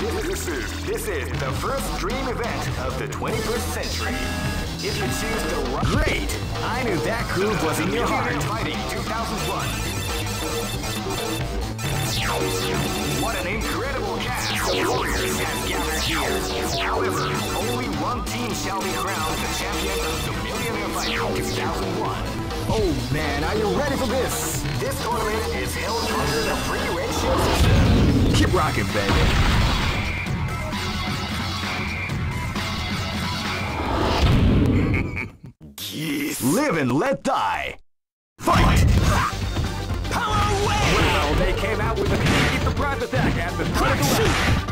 This is this is the first dream event of the 21st century. If you choose the right, Great! I knew that groove was in your heart. Fighting 2001. What an incredible cast of warriors has gathered here. However, only one team shall be crowned the champion of the Millionaire Fighting 2001. Oh man, are you ready for this? This tournament is held under the free ratio system. Keep rocking, baby. Live and let die. Fight! Power away! Well, they came out with a sneaky surprise attack at the start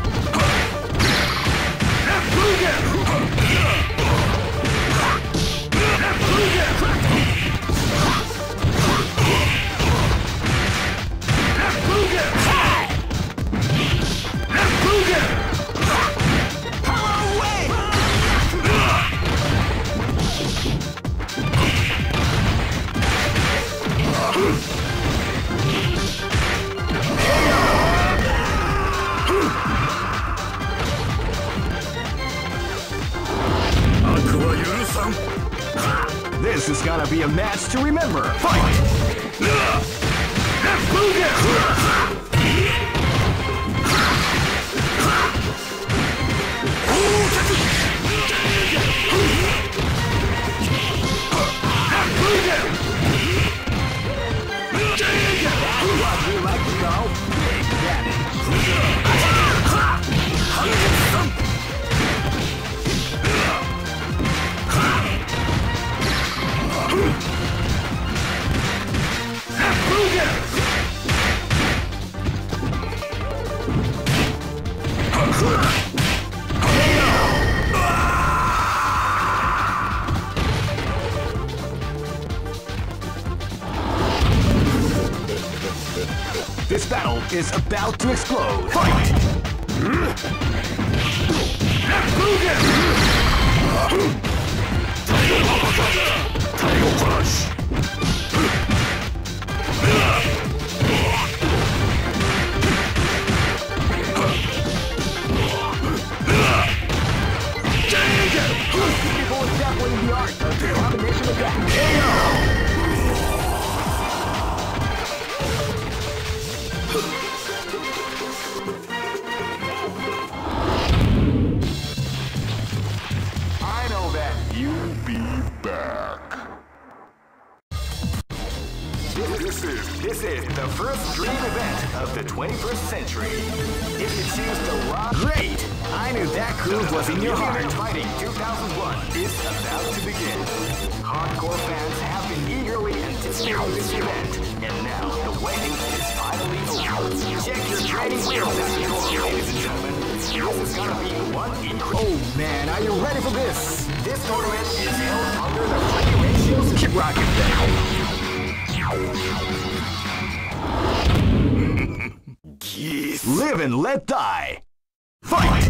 waiting is finally over. Check your training wheels ladies and gentlemen. This is gonna be one incredible. Oh man, are you ready for this? This tournament is held under the system. Keep rocking, baby. Live and let die. Fight!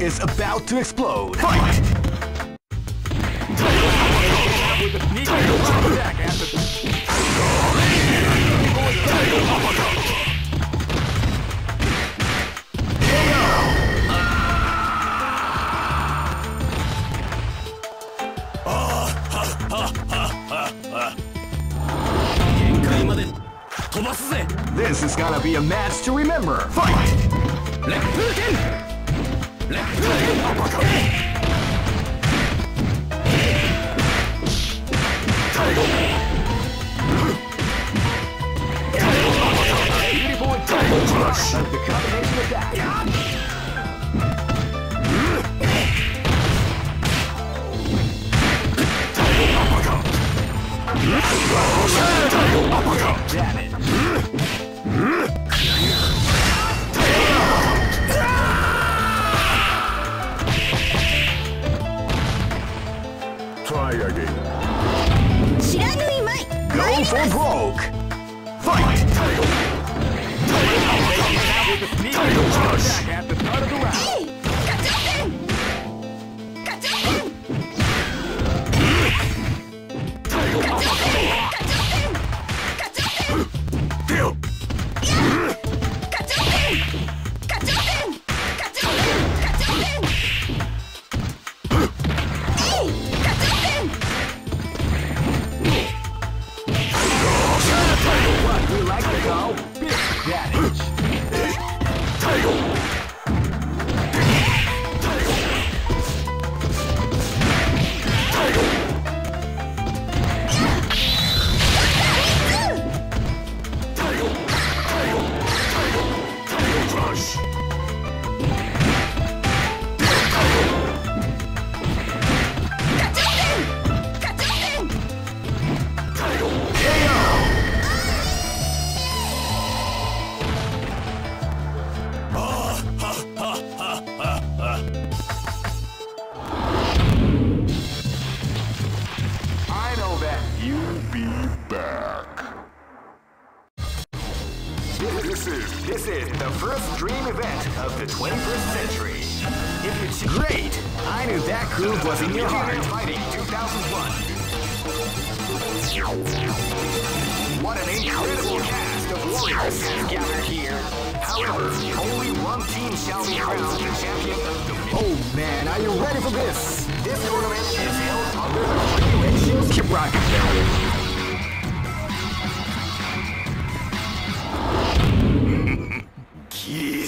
is about to explode. Fight! This is gonna be a match to remember. Fight! Let's begin! of the combination of that. Damn it. This is the first dream event of the 21st century. If you Great! I knew that groove was in your heart. Fighting 2001. What an incredible cast of warriors gathered here. However, only one team shall be crowned the champion of the Oh man, are you ready for this? This tournament is held under the regulations Keep rocking,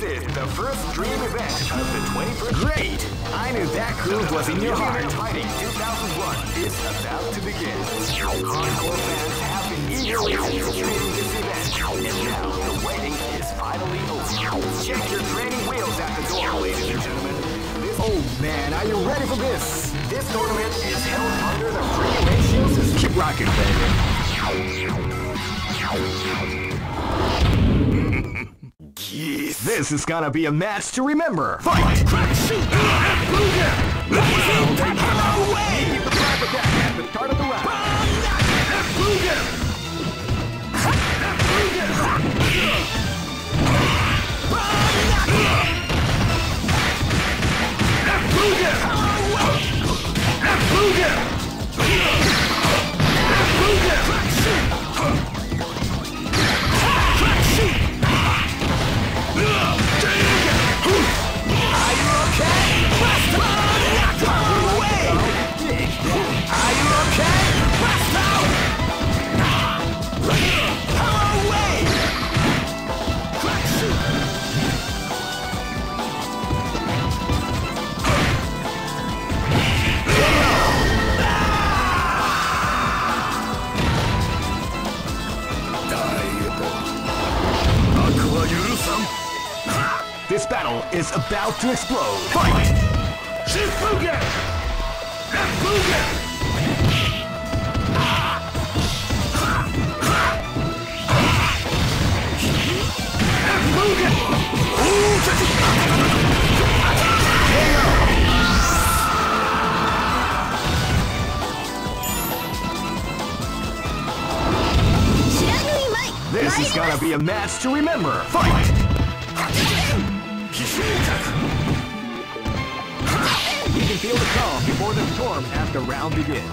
this is the first dream event of the 21st. Great! I knew that groove was in your heart. Fighting 2001 is about to begin. Hardcore fans have been eagerly anticipating this event, and now the waiting is finally over. Check your training wheels at the door, ladies and gentlemen. This Oh man, are you ready for this? this tournament is held under the system. Keep rocking, baby. This is gonna be a match to remember. Fight! Keep the fight with This battle is about to explode. Fight! This is gonna be a match to remember. Fight! You can feel the calm before the storm the round begins.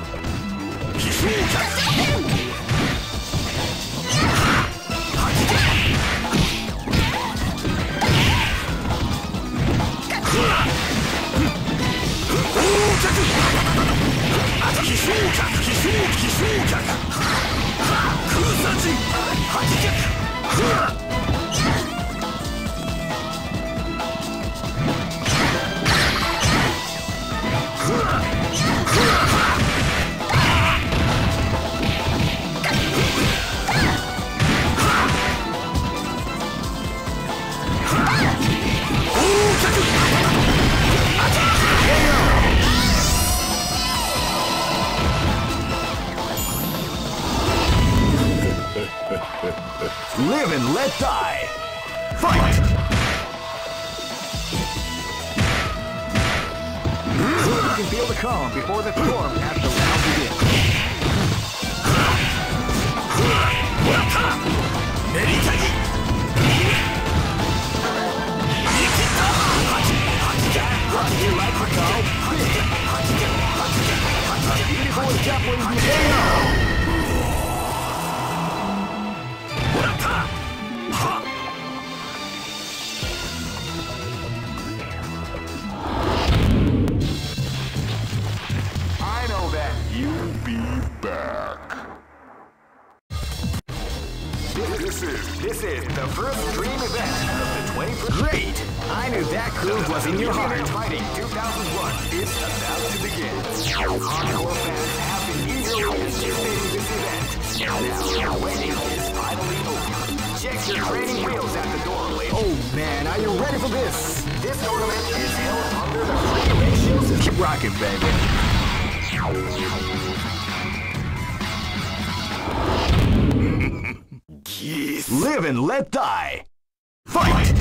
Live and let die. Fight! You can feel the calm before the storm as the begins. Beautiful Japanese is about to begin. Hardcore fans have been eagerly anticipating this event, now the waiting is finally Check your training wheels at the door. Oh man, are you ready for this? This tournament is held under the free ratio system. Keep rocking, baby. Live and let die. Fight! Power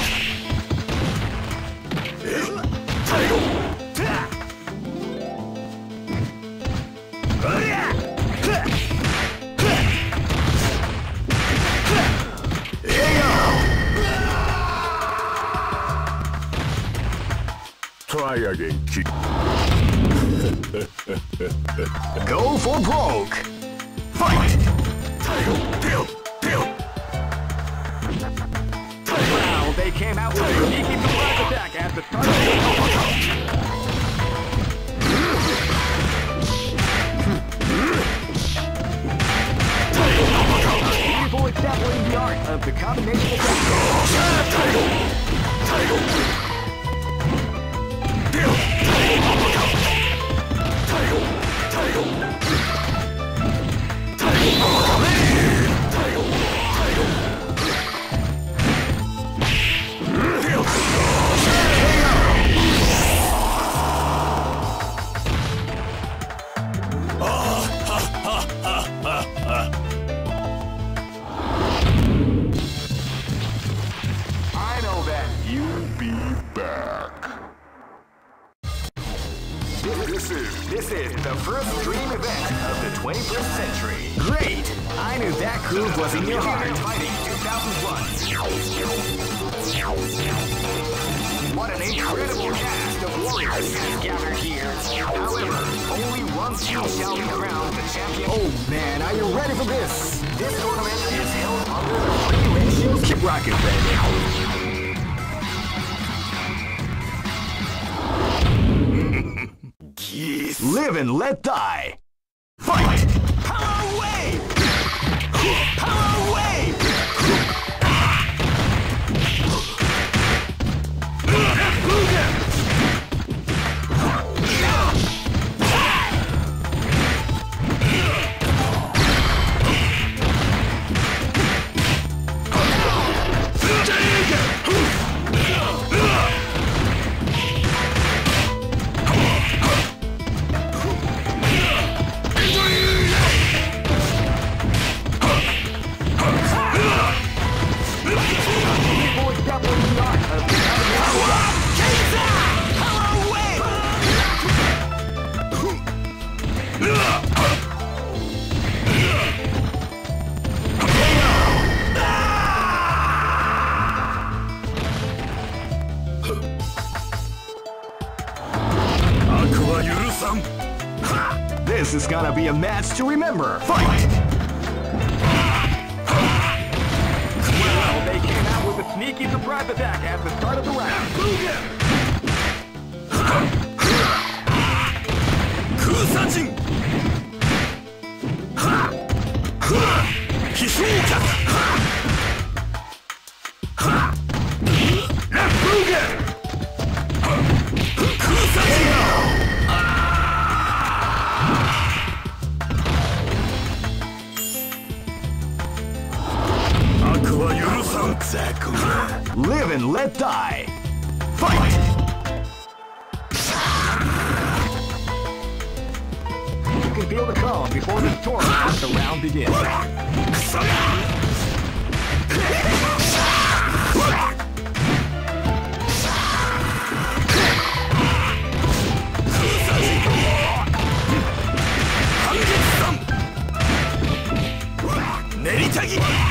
Try again, kid. Go for broke. Fight! Wow, they came out with a sneaky surprise attack at the start of the the art of the combination attack. タイムを止 the first dream event of the 21st century. Great! I knew that groove was in your heart. Fighting 2001. What an incredible cast of warriors has gathered here. However, only one team shall be crowned the champion. Oh man, are you ready for this? This tournament is held under the free ratio Keep rocking, baby. Live and let die. This is gonna be a match to remember. Fight! Well, they came out with a sneaky surprise attack at the start of the round. 空差 Live and let die. Fight! You can feel the calm before the storm as the round begins. 半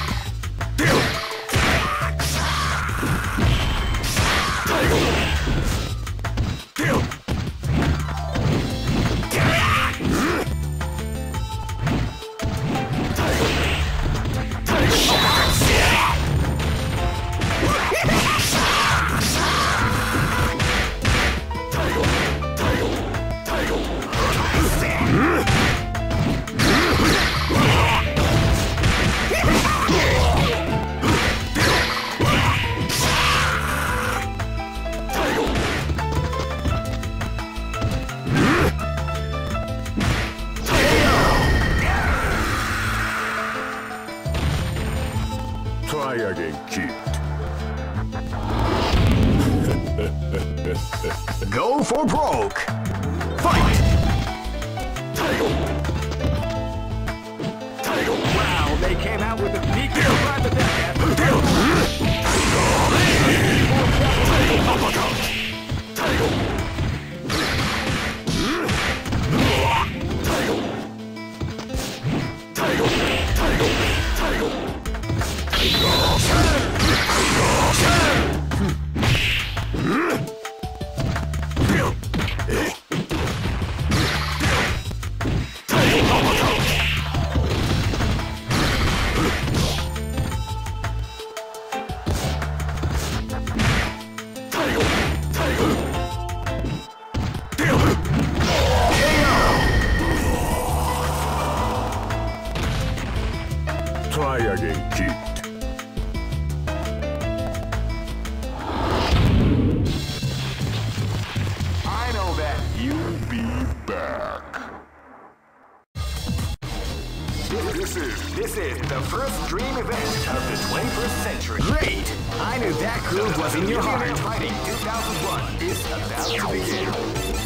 to begin.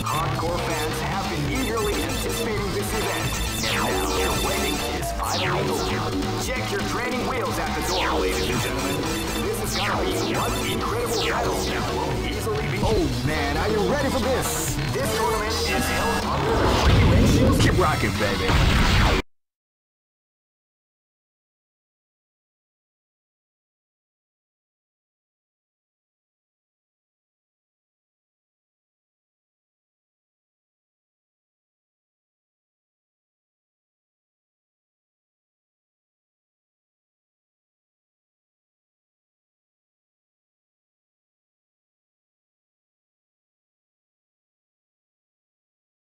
Hardcore fans have been eagerly anticipating this event, now the waiting is finally over. Check your training wheels at the door, ladies and gentlemen. This is gonna be one incredible battle that will easily be. Oh man, are you ready for this? This tournament is held under the ratio. Keep rocking, baby.